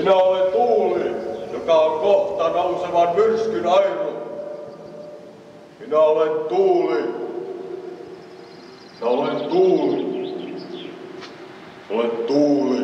Minä olen tuuli, joka on kohta nousevan myrskyn airu. Minä olen tuuli. Minä olen tuuli. Olen tuuli.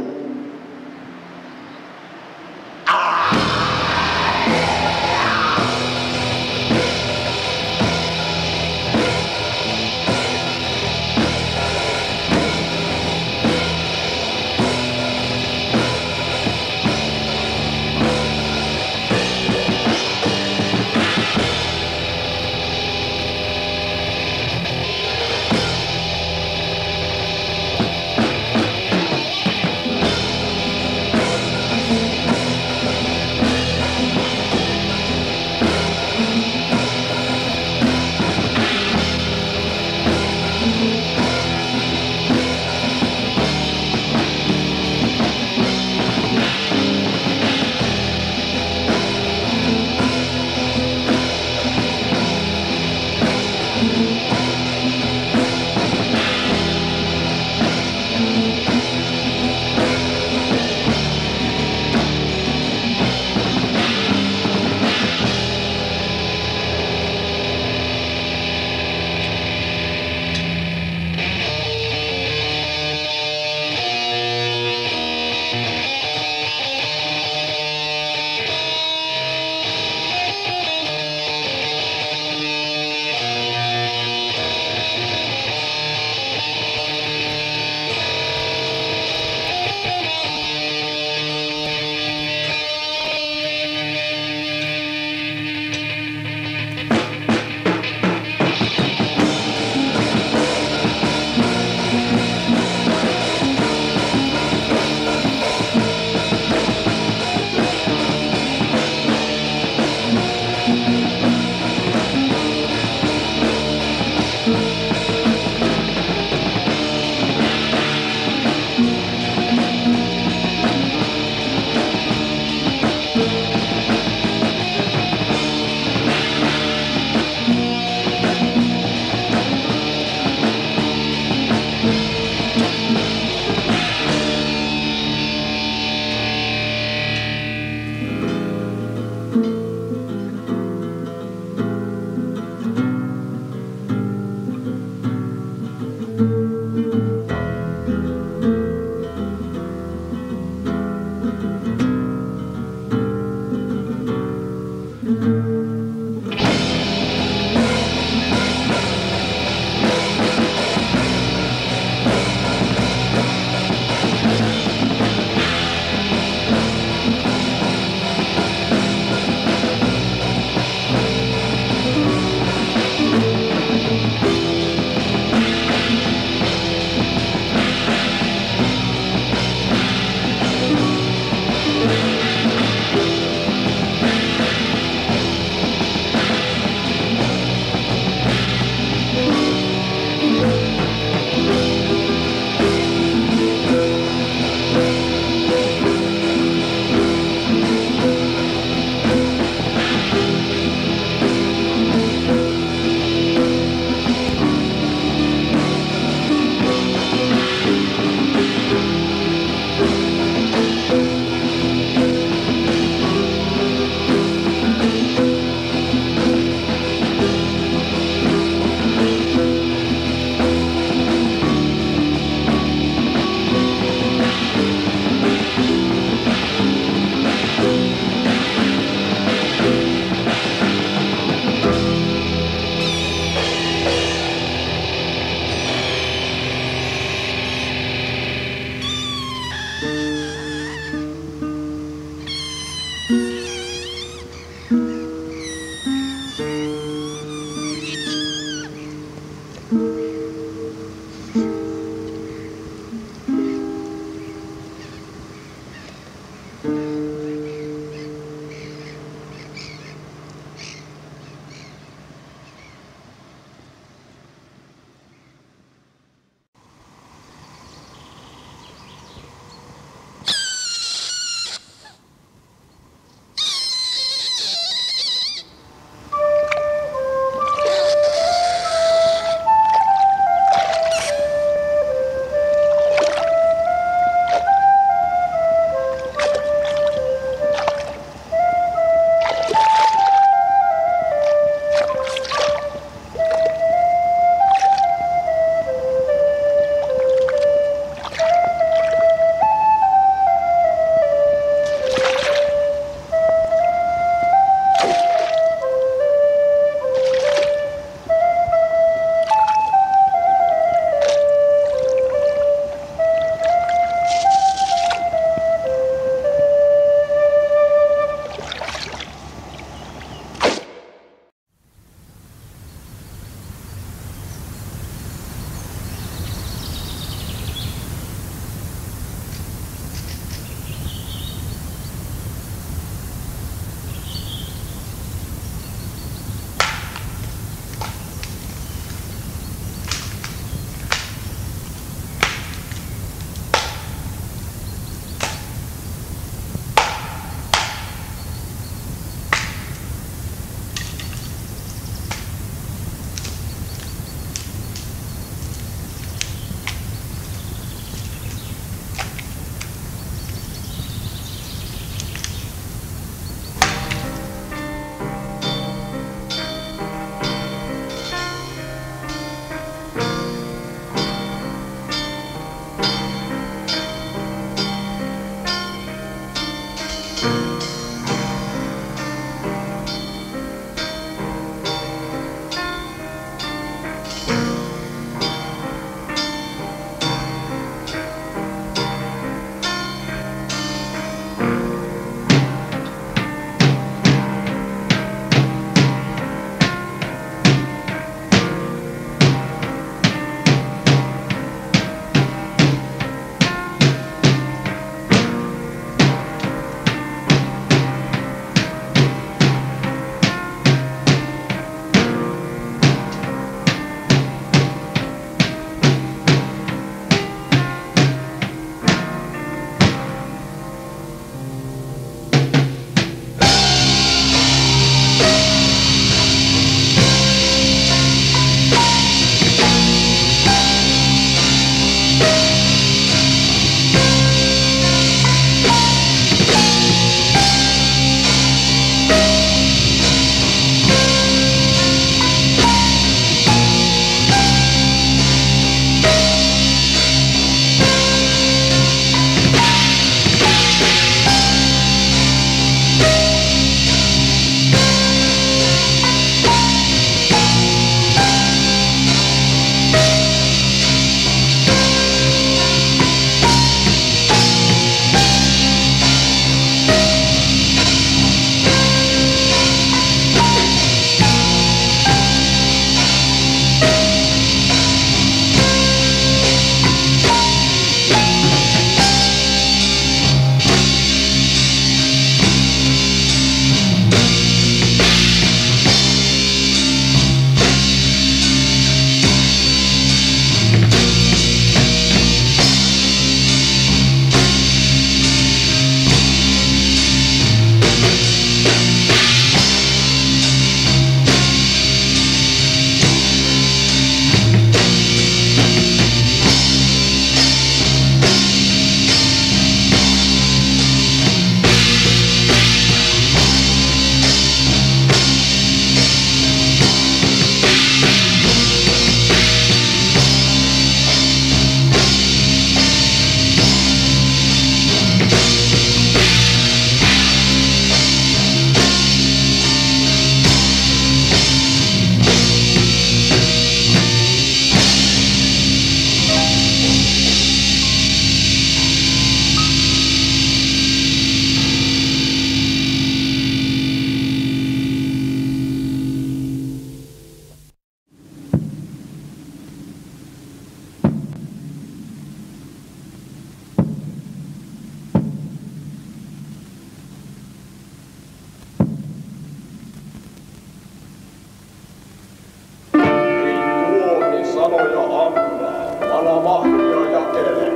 Valtaa mahtia jakele,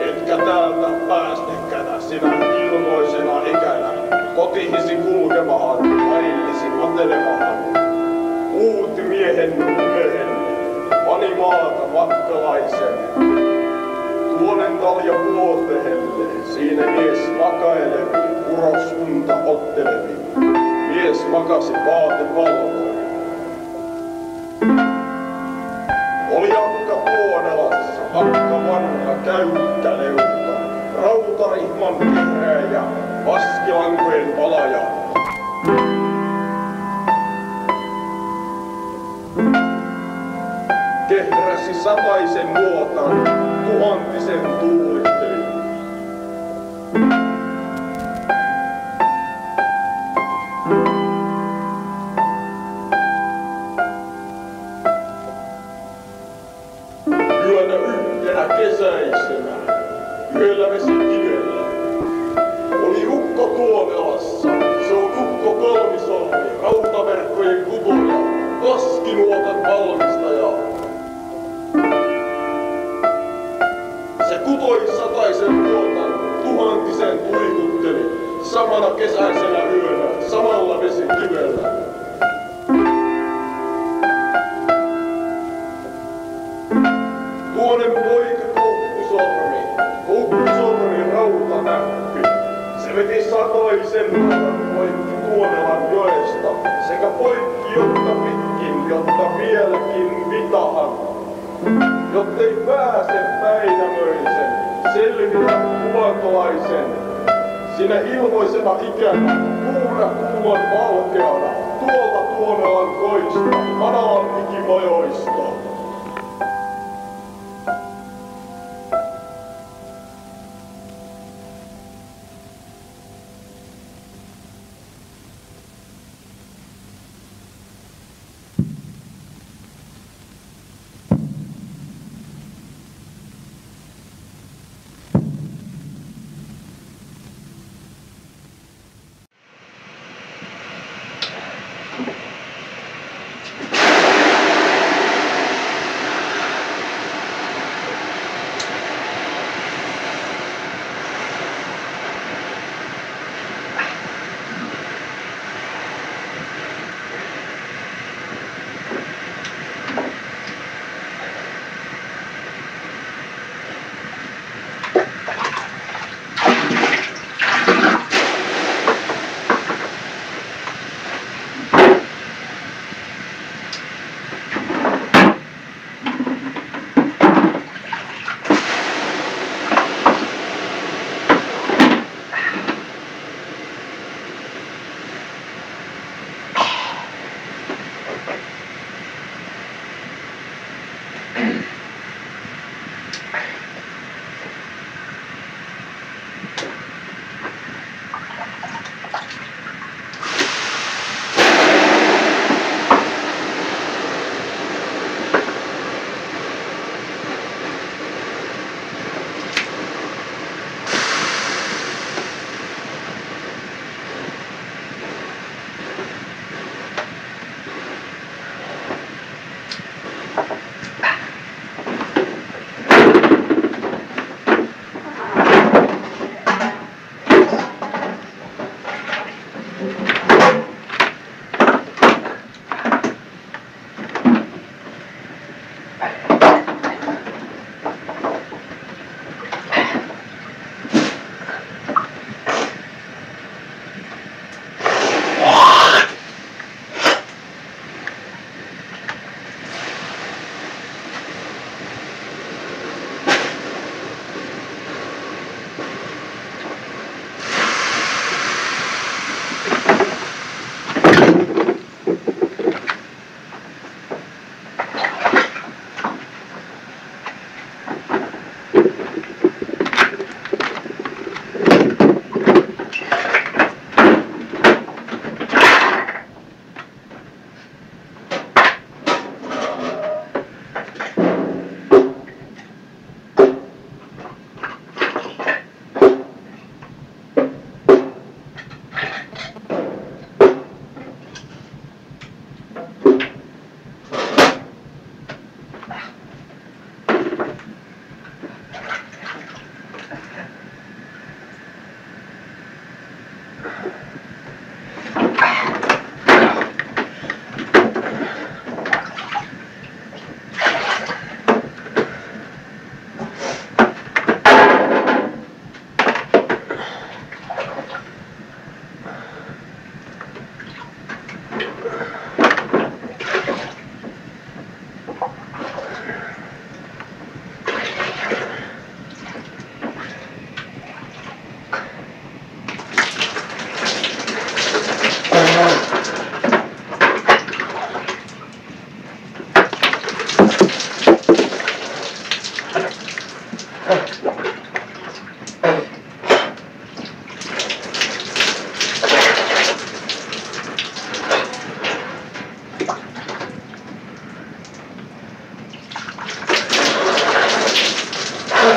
etkä täältä päästekänä sinä ilmoisena ikänä, kotihisi kulkemahan, laillisi matelemahan. Uut miehen miehen, pani maata matkalaisen, tuonen talja vuotehelle, siinä mies makaelevi, uros unta ottelevi. Mies makasi vaate valvoin. Oli Kehräsi sataisen vuotan, tuhantisen tuulitteli. Yönä yhtenä kesäisenä, yöllä vesi kivellä. Oli ukko Tuonelassa, se on ukko kolmisolmi, rautaverkkojen kutoja, laskinuotan valmistaja. Kutoi sataisen nuotan, tuhantisen tuikutteli, samana kesäisenä yönä, samalla vesi kivellä. Tuonen poika koukkusormi, koukkusormi rauta näppy. Se veti satoisen nuotan poikki Tuonelan joesta, sekä poikki jotta pitkin, jotta vieläkin vitahan. Jottei pääse Väinämöisen, selvitä kuvantolaisen. Sinä ilmoisena ikänä, kuuna kuuman valkeana, tuolta Tuonelan koista, manalan ikimajoista. Amen.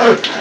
Oh!